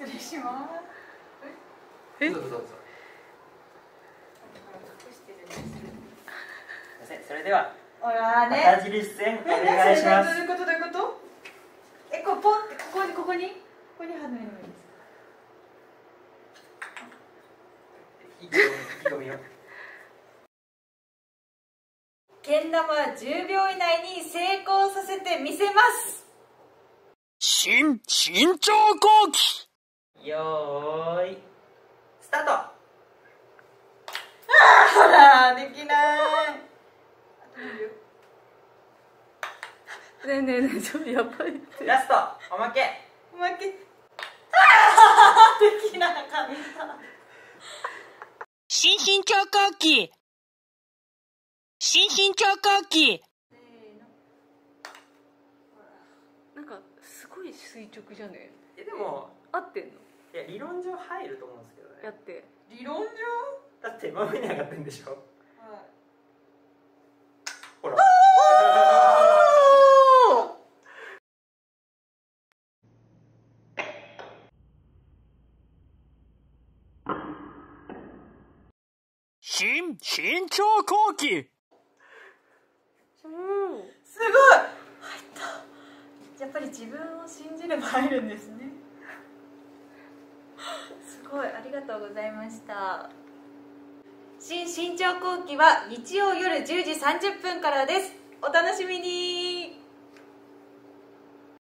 失礼します。え？どうぞどうぞ。それではほらね旗印戦お願いします。どういうこと？どういうこと？えこうポンってここにここに？ここに貼るのいいです。意気込み意気込みをけん玉は10秒以内に成功させてみせます。新、新潮後期よーいスタート。ほらできない。ねえねえねえちょっとやばいって。ラストおまけ。負け。あーできなかった新新潮後期新新潮後期なんかすごい垂直じゃね？えでも合ってんの？いや理論上入ると思うんですけどね。やって。理論上？だって真上に上がってんでしょ。はい。ほら。新、新潮後期すごい。入った。やっぱり自分を信じれば入るんですねすごいありがとうございました。新新潮後期は日曜夜10時30分からです。お楽しみに。